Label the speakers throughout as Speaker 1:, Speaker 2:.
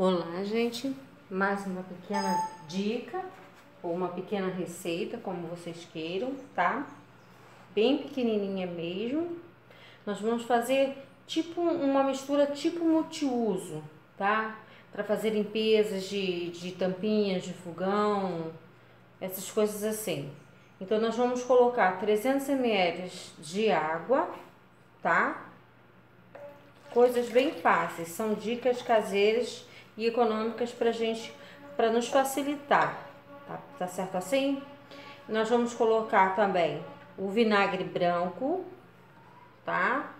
Speaker 1: Olá, gente. Mais uma pequena dica ou uma pequena receita, como vocês queiram, tá? Bem pequenininha mesmo. Nós vamos fazer tipo uma mistura tipo multiuso, tá? Para fazer limpezas de, de tampinhas de fogão, essas coisas assim. Então, nós vamos colocar 300 ml de água, tá? Coisas bem fáceis, são dicas caseiras e econômicas para gente, para nos facilitar, tá, tá certo assim? Nós vamos colocar também o vinagre branco, tá?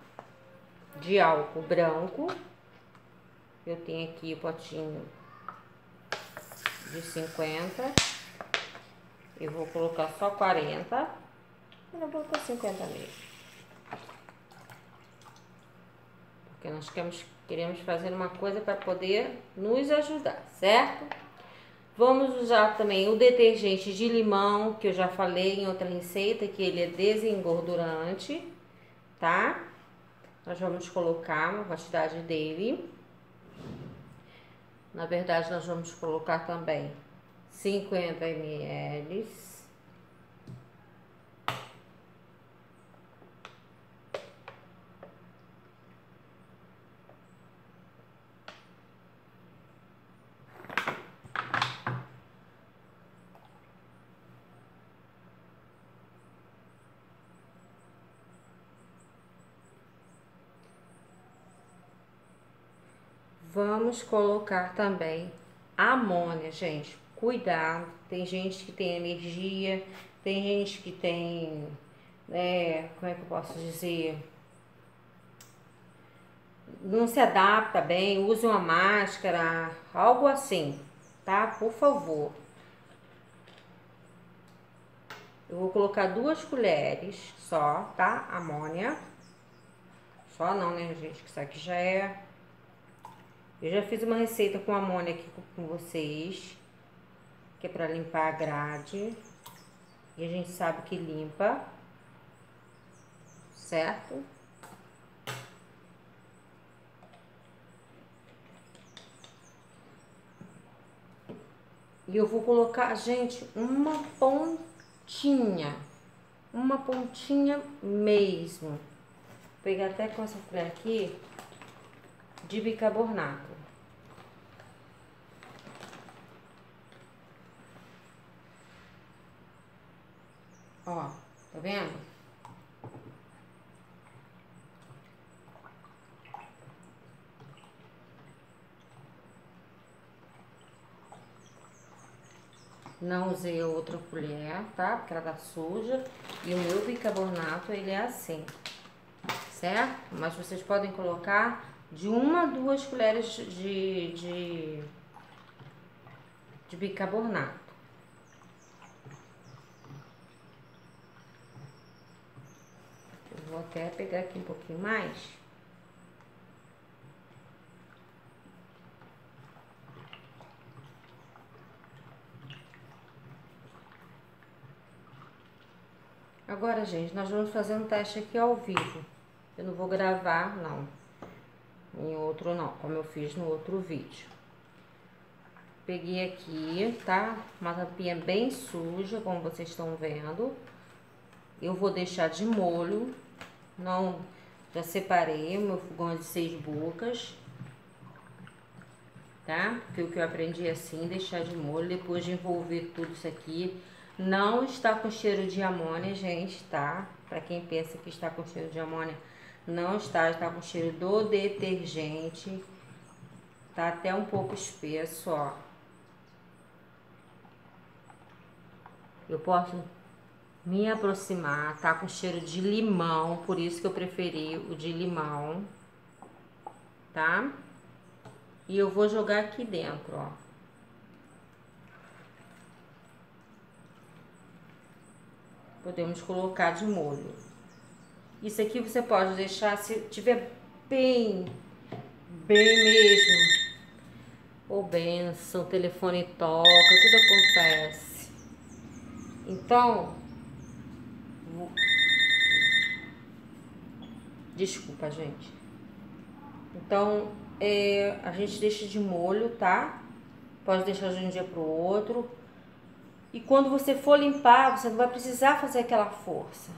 Speaker 1: De álcool branco. Eu tenho aqui o potinho de 50. Eu vou colocar só 40. Eu vou colocar 50 mesmo. Porque nós queremos Queremos fazer uma coisa para poder nos ajudar, certo? Vamos usar também o detergente de limão, que eu já falei em outra receita, que ele é desengordurante, tá? Nós vamos colocar uma quantidade dele. Na verdade, nós vamos colocar também 50 ml. Vamos colocar também amônia, gente. Cuidado, tem gente que tem alergia, tem gente que tem, né, como é que eu posso dizer? Não se adapta bem, use uma máscara, algo assim, tá? Por favor. Eu vou colocar duas colheres só, tá? Amônia. Só não, né, gente? Que isso aqui já é eu já fiz uma receita com amônia aqui com vocês, que é para limpar a grade. E a gente sabe que limpa, certo? E eu vou colocar, gente, uma pontinha. Uma pontinha mesmo. Vou pegar até com essa colher aqui de bicarbonato. Ó, tá vendo? Não usei outra colher, tá? Porque ela tá suja. E o meu bicarbonato, ele é assim, certo? Mas vocês podem colocar de uma a duas colheres de, de, de bicarbonato. Eu vou até pegar aqui um pouquinho mais. Agora, gente, nós vamos fazer um teste aqui ao vivo. Eu não vou gravar, não em outro não, como eu fiz no outro vídeo. Peguei aqui, tá? Uma tampinha bem suja, como vocês estão vendo. Eu vou deixar de molho, não... Já separei o meu fogão de seis bocas, tá? Porque o que eu aprendi é assim, deixar de molho, depois de envolver tudo isso aqui. Não está com cheiro de amônia, gente, tá? Pra quem pensa que está com cheiro de amônia, não está, está com cheiro do detergente. Tá até um pouco espesso, ó. Eu posso me aproximar, tá com cheiro de limão, por isso que eu preferi o de limão, tá? E eu vou jogar aqui dentro, ó. Podemos colocar de molho. Isso aqui você pode deixar se tiver bem, bem mesmo. Ou benção, telefone toca, tudo acontece. Então, desculpa, gente. Então, é, a gente deixa de molho, tá? Pode deixar de um dia pro outro. E quando você for limpar, você não vai precisar fazer aquela força,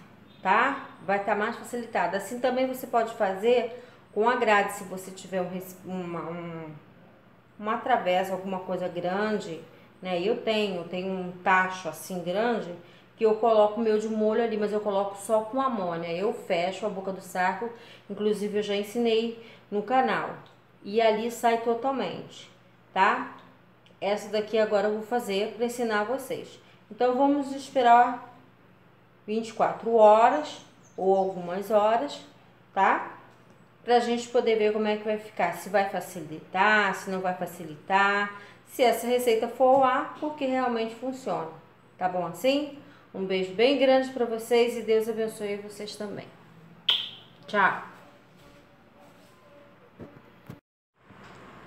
Speaker 1: tá? Vai estar tá mais facilitado. Assim também você pode fazer com a grade, se você tiver um, uma, um, uma travessa, alguma coisa grande, né? Eu tenho, tenho um tacho assim grande que eu coloco meu de molho ali, mas eu coloco só com amônia. Eu fecho a boca do saco, inclusive eu já ensinei no canal. E ali sai totalmente, tá? Essa daqui agora eu vou fazer para ensinar vocês. Então vamos esperar 24 horas ou algumas horas, tá? Pra gente poder ver como é que vai ficar, se vai facilitar, se não vai facilitar, se essa receita for lá, porque realmente funciona. Tá bom assim? Um beijo bem grande para vocês e Deus abençoe vocês também. Tchau.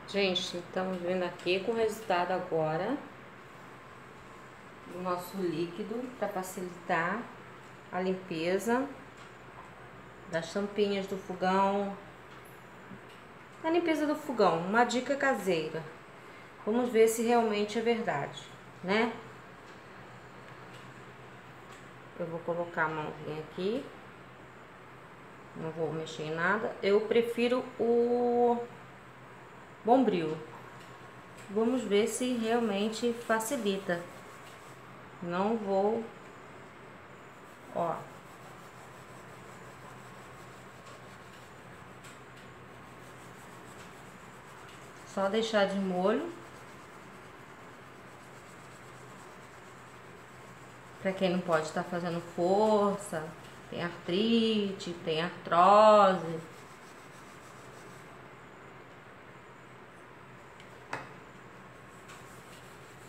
Speaker 1: Gente, estamos vendo aqui com o resultado agora do nosso líquido para facilitar a limpeza das tampinhas do fogão, a limpeza do fogão, uma dica caseira. Vamos ver se realmente é verdade, né? Eu vou colocar a mãozinha aqui. Não vou mexer em nada. Eu prefiro o bombril. Vamos ver se realmente facilita. Não vou... Ó. Só deixar de molho. Para quem não pode estar tá fazendo força, tem artrite, tem artrose.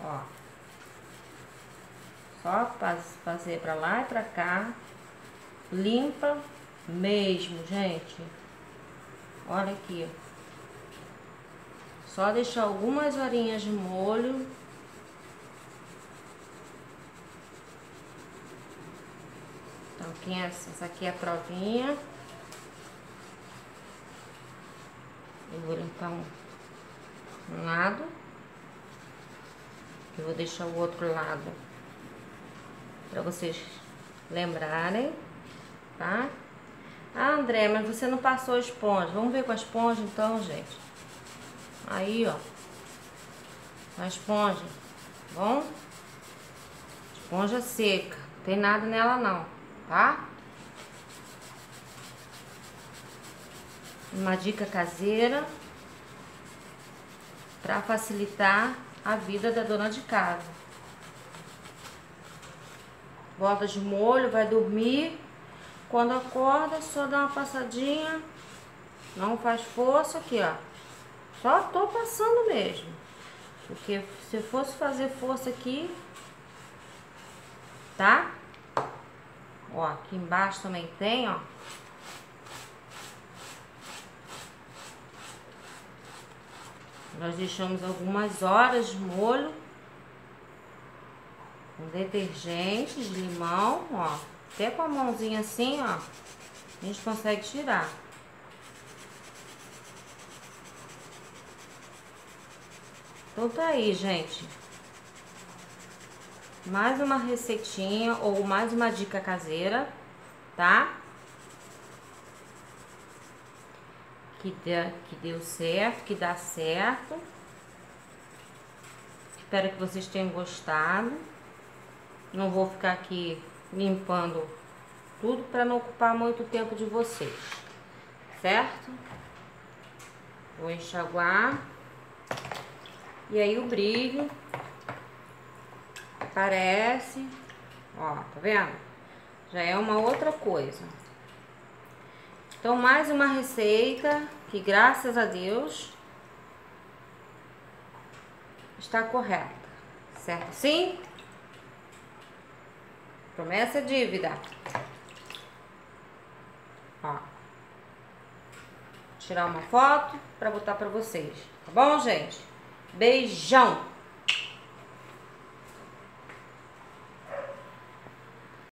Speaker 1: Ó. Só fazer para lá e para cá. Limpa mesmo, gente. Olha aqui. Só deixar algumas horinhas de molho Então, essa, essa aqui é a provinha. Eu vou limpar um, um lado. Eu vou deixar o outro lado para vocês lembrarem, tá? Ah, André, mas você não passou a esponja. Vamos ver com a esponja então, gente. Aí, ó. A esponja, tá bom? Esponja seca. Não tem nada nela não tá? Uma dica caseira para facilitar a vida da dona de casa. Bota de molho, vai dormir. Quando acorda, só dá uma passadinha. Não faz força aqui, ó. Só tô passando mesmo. Porque se fosse fazer força aqui, tá? Ó, aqui embaixo também tem, ó. Nós deixamos algumas horas de molho com detergente de limão, ó. Até com a mãozinha assim, ó, a gente consegue tirar. Então tá aí, gente mais uma receitinha ou mais uma dica caseira, tá? Que, dê, que deu certo, que dá certo. Espero que vocês tenham gostado. Não vou ficar aqui limpando tudo para não ocupar muito tempo de vocês, certo? Vou enxaguar. E aí o brilho Parece. Ó, tá vendo? Já é uma outra coisa. Então, mais uma receita que, graças a Deus, está correta. Certo sim? Promessa é dívida. Ó. Tirar uma foto para botar para vocês. Tá bom, gente? Beijão!